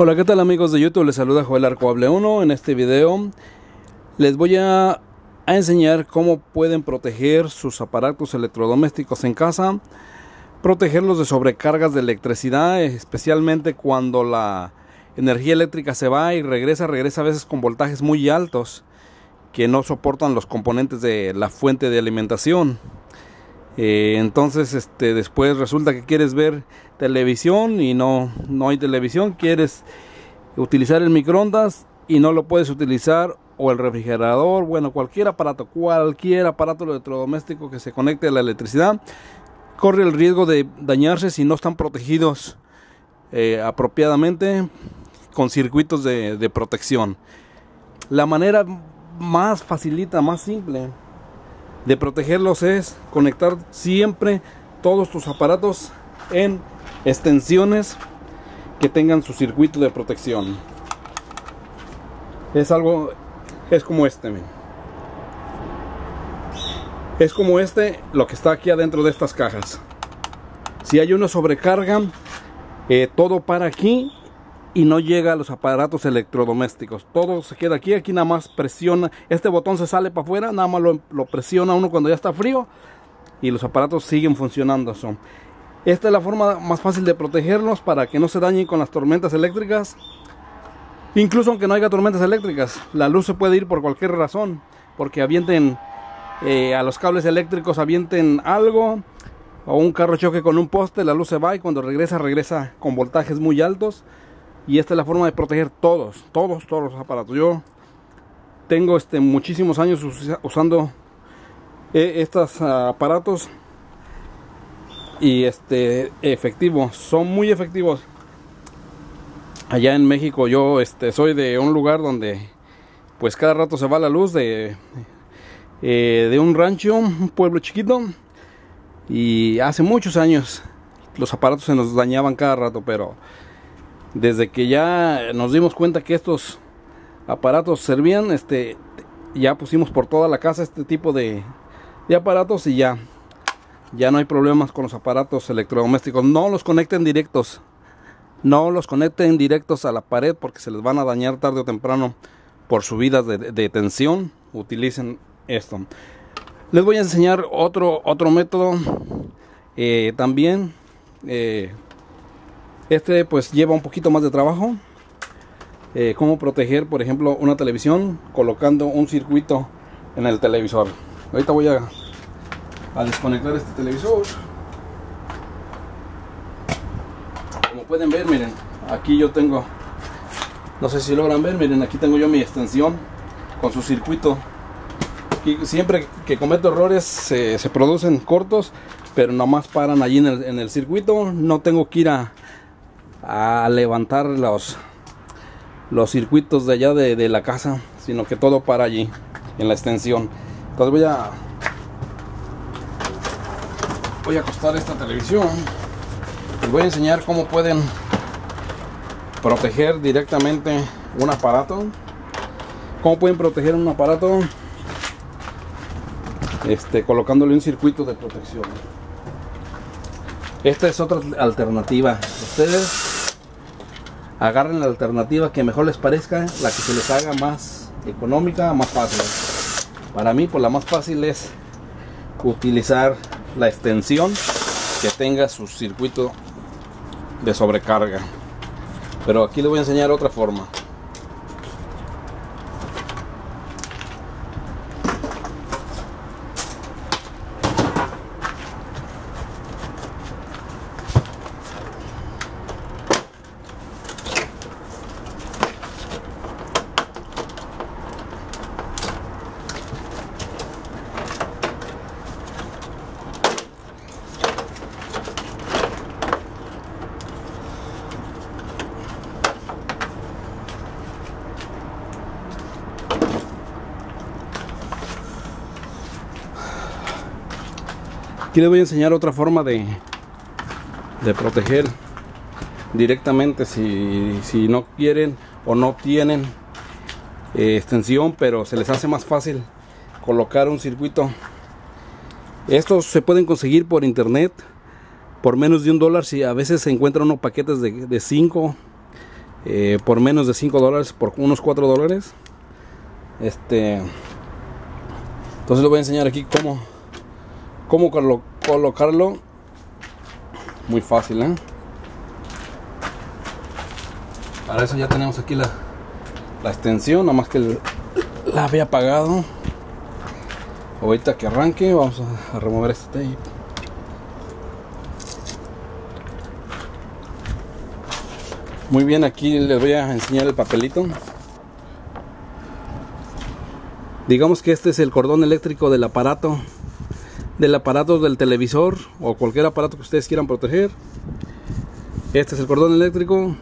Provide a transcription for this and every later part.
Hola, ¿qué tal amigos de YouTube? Les saluda Joel Arcoable 1. En este video les voy a, a, enseñar cómo pueden proteger sus aparatos electrodomésticos en casa. Protegerlos de sobrecargas de electricidad, especialmente cuando la energía eléctrica se va y regresa, regresa a veces con voltajes muy altos que no soportan los componentes de la fuente de alimentación. Eh, entonces, este, después resulta que quieres ver televisión y no, no hay televisión, quieres utilizar el microondas y no lo puedes utilizar o el refrigerador, bueno, cualquier aparato, cualquier aparato electrodoméstico que se conecte a la electricidad corre el riesgo de dañarse si no están protegidos eh, apropiadamente con circuitos de, de protección. La manera más facilita, más simple de protegerlos es conectar siempre todos tus aparatos en extensiones que tengan su circuito de protección. Es algo, es como este. Es como este, lo que está aquí adentro de estas cajas. Si hay una sobrecarga, eh, todo para aquí y no llega a los aparatos electrodomésticos. Todo se queda aquí, aquí nada más presiona, este botón se sale para afuera, nada más lo, presiona uno cuando ya está frío y los aparatos siguen funcionando. Son. Esta es la forma más fácil de protegerlos para que no se dañen con las tormentas eléctricas. Incluso aunque no haya tormentas eléctricas, la luz se puede ir por cualquier razón, porque avienten eh, a los cables eléctricos, avienten algo, o un carro choque con un poste, la luz se va y cuando regresa, regresa con voltajes muy altos y esta es la forma de proteger todos, todos, todos los aparatos. Yo tengo este, muchísimos años usando eh, estos aparatos y este efectivos, son muy efectivos. Allá en México yo este, soy de un lugar donde pues cada rato se va la luz de, eh, de un rancho, un pueblo chiquito y hace muchos años los aparatos se nos dañaban cada rato, pero desde que ya nos dimos cuenta que estos aparatos servían, este, ya pusimos por toda la casa este tipo de, aparatos y ya, ya no hay problemas con los aparatos electrodomésticos. No los conecten directos, no los conecten directos a la pared porque se les van a dañar tarde o temprano por subidas de, de tensión. Utilicen esto. Les voy a enseñar otro, otro método eh, también. Eh, este pues lleva un poquito más de trabajo. Eh, cómo proteger, por ejemplo, una televisión colocando un circuito en el televisor. Ahorita voy a, desconectar este televisor. Como pueden ver, miren, aquí yo tengo, no sé si logran ver, miren, aquí tengo yo mi extensión con su circuito. Y siempre que cometo errores se producen cortos, pero nomás paran allí en el, en el circuito. No tengo que ir a, a levantar los, los circuitos de allá de, la casa, sino que todo para allí, en la extensión. Entonces voy a voy a acostar esta televisión y voy a enseñar cómo pueden proteger directamente un aparato. Cómo pueden proteger un aparato este, colocándole un circuito de protección. Esta es otra alternativa. Ustedes agarren la alternativa que mejor les parezca, la que se les haga más económica, más fácil. Para mí, pues la más fácil es utilizar la extensión que tenga su circuito de sobrecarga. Pero aquí les voy a enseñar otra forma. Aquí les voy a enseñar otra forma de, de proteger directamente si, si, no quieren o no tienen eh, extensión, pero se les hace más fácil colocar un circuito. Estos se pueden conseguir por internet por menos de un dólar si a veces se encuentran unos paquetes de 5 eh, por menos de 5 dólares, por unos 4 dólares. Este, entonces les voy a enseñar aquí cómo, cómo colocarlo. Muy fácil, ¿eh? Para eso ya tenemos aquí la, extensión, nada más que la había apagado. Ahorita que arranque, vamos a, remover este tape. Muy bien, aquí les voy a enseñar el papelito. Digamos que este es el cordón eléctrico del aparato, del aparato del televisor o cualquier aparato que ustedes quieran proteger. Este es el cordón eléctrico.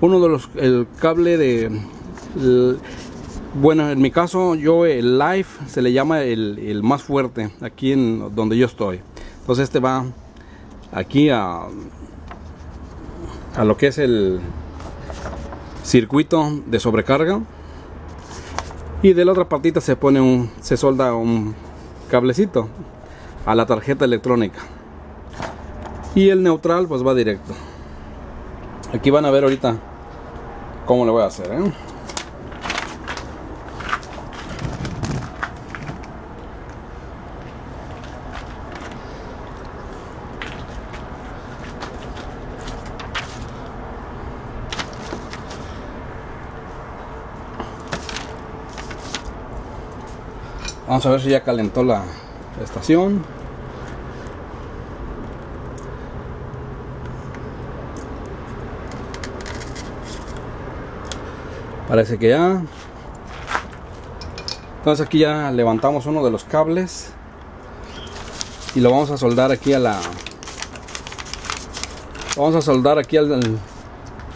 Uno de los, el cable de, bueno, en mi caso, yo el live se le llama el, más fuerte aquí en donde yo estoy. Entonces este va aquí a, a lo que es el circuito de sobrecarga. Y de la otra partita se pone un, se solda un cablecito a la tarjeta electrónica. Y el neutral pues va directo. Aquí van a ver ahorita cómo le voy a hacer. ¿eh? Vamos a ver si ya calentó la estación. Parece que ya. Entonces aquí ya levantamos uno de los cables y lo vamos a soldar aquí a la vamos a soldar aquí al,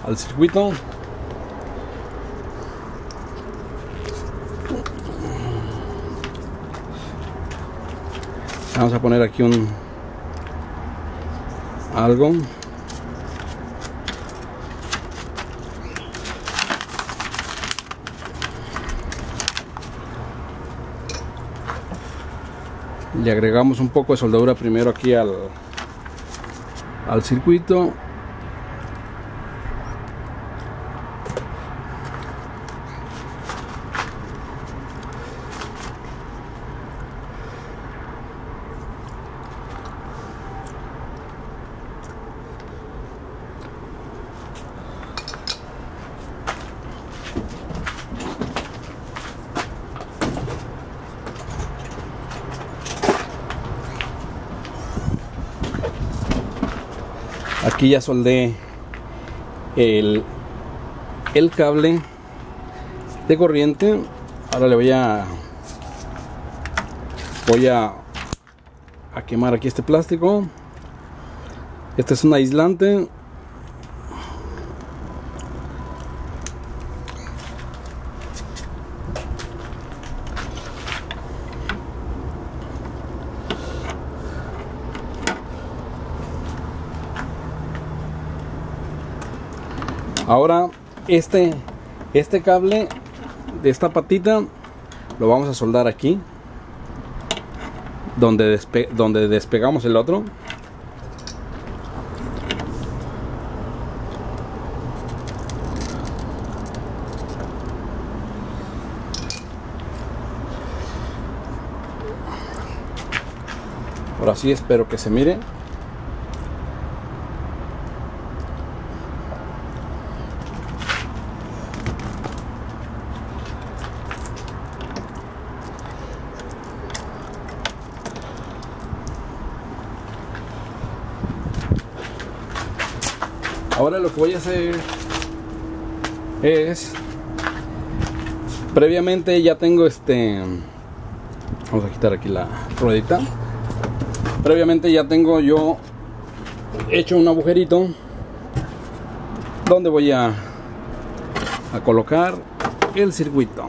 al circuito vamos a poner aquí un algo. Le agregamos un poco de soldadura primero aquí al al circuito aquí ya soldé el, el cable de corriente. Ahora le voy a voy a, a quemar aquí este plástico. Este es un aislante ahora este este cable de esta patita lo vamos a soldar aquí donde, donde despegamos el otro. Ahora sí espero que se mire ahora lo que voy a hacer es previamente ya tengo este vamos a quitar aquí la ruedita. Previamente ya tengo yo hecho un agujerito donde voy a, a colocar el circuito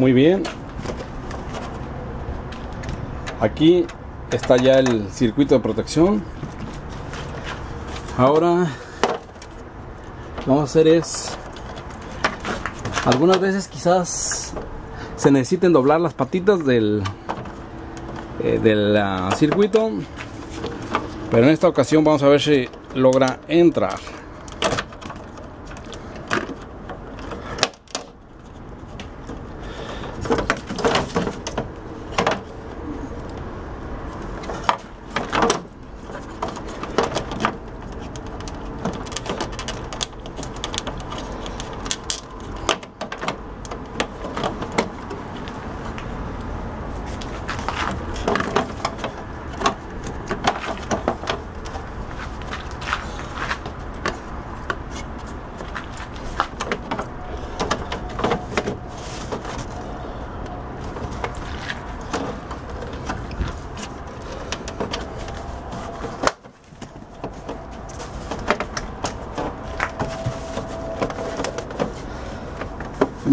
Muy bien. Aquí está ya el circuito de protección. Ahora vamos a hacer es algunas veces quizás se necesiten doblar las patitas del eh, del ah, circuito pero en esta ocasión vamos a ver si logra entrar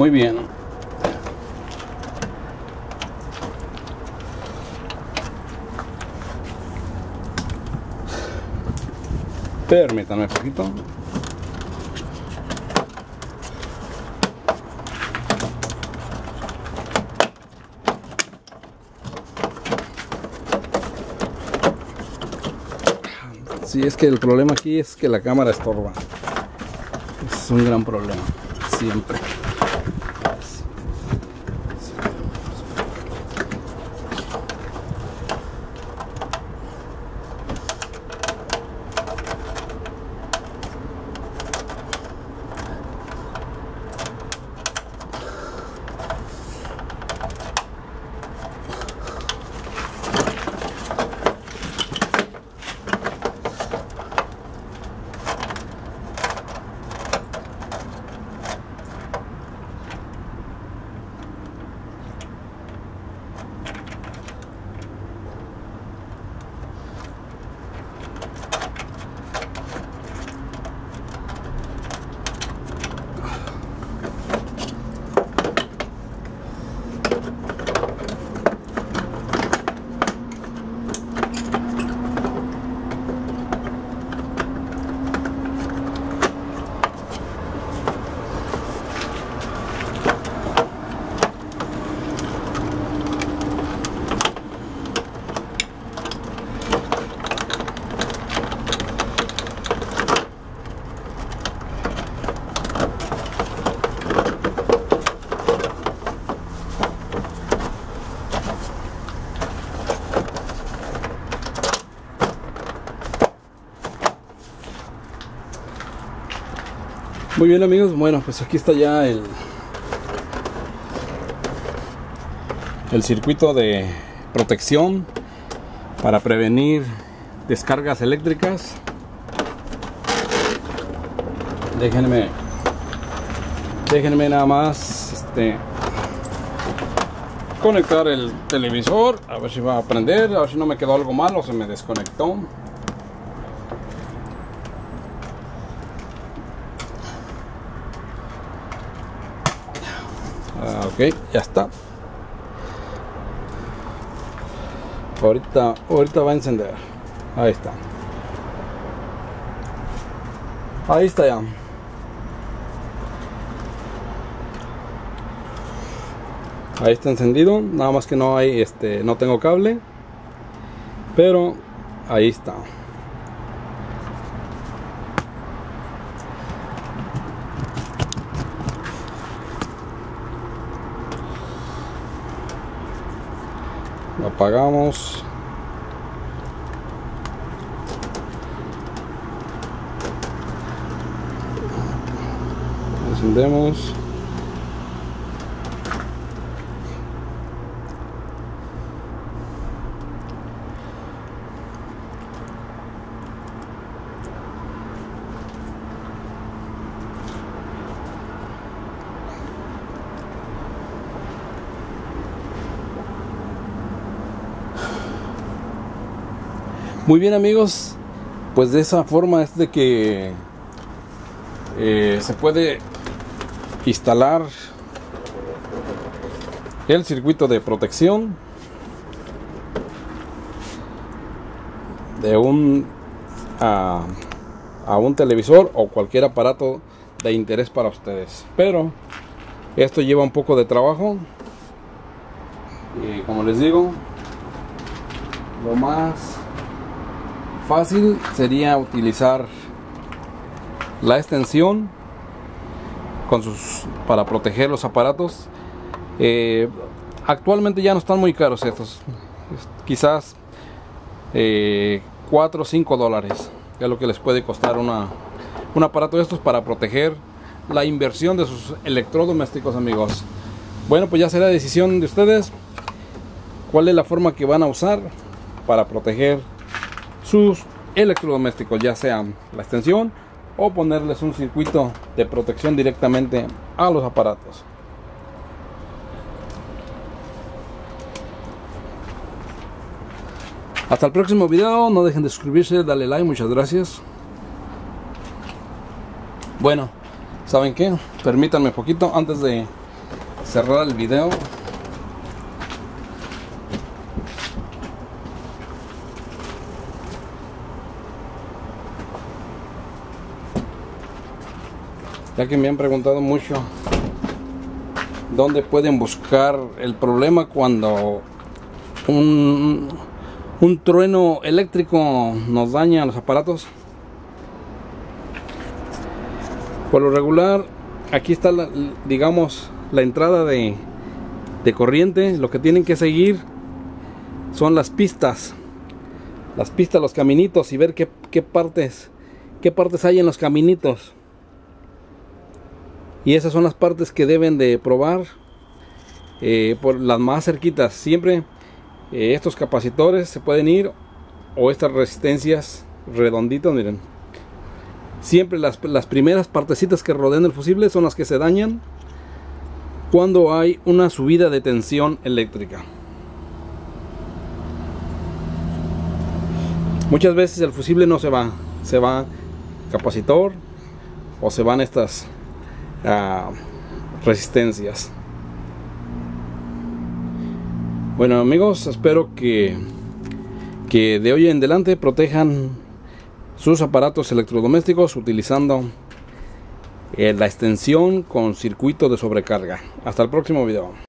Muy bien. Permítame un poquito. Si sí, es que el problema aquí es que la cámara estorba. Es un gran problema, siempre. Muy bien amigos, bueno pues aquí está ya el el circuito de protección para prevenir descargas eléctricas. Déjenme déjenme nada más este conectar el televisor, a ver si va a prender, a ver si no me quedó algo malo, se me desconectó. Ok ya está. Ahorita ahorita va a encender. Ahí está. Ahí está ya. Ahí está encendido. Nada más que no hay este no tengo cable. Pero ahí está apagamos encendemos Muy bien amigos, pues de esa forma es de que eh, se puede instalar el circuito de protección de un a, a un televisor o cualquier aparato de interés para ustedes. Pero esto lleva un poco de trabajo. Y como les digo lo más fácil sería utilizar la extensión para proteger los aparatos. Eh, actualmente ya no están muy caros estos. Quizás eh, 4 o 5 dólares es lo que les puede costar una, un aparato de estos para proteger la inversión de sus electrodomésticos amigos. Bueno pues ya será decisión de ustedes cuál es la forma que van a usar para proteger sus electrodomésticos, ya sea la extensión o ponerles un circuito de protección directamente a los aparatos. Hasta el próximo video, no dejen de suscribirse, darle like, muchas gracias. Bueno, ¿saben qué? Permítanme un poquito antes de cerrar el video. Ya que me han preguntado mucho dónde pueden buscar el problema cuando un, un trueno eléctrico nos daña los aparatos. Por lo regular, aquí está, digamos, la entrada de, de corriente. Lo que tienen que seguir son las pistas. Las pistas, los caminitos y ver qué, qué partes, qué partes hay en los caminitos y esas son las partes que deben de probar eh, por las más cerquitas. Siempre eh, estos capacitores se pueden ir o estas resistencias redonditas miren. Siempre las, las primeras partecitas que rodean el fusible son las que se dañan cuando hay una subida de tensión eléctrica. Muchas veces el fusible no se va. Se va capacitor o se van estas resistencias. Bueno amigos, espero que, que de hoy en adelante protejan sus aparatos electrodomésticos utilizando eh, la extensión con circuito de sobrecarga. Hasta el próximo video.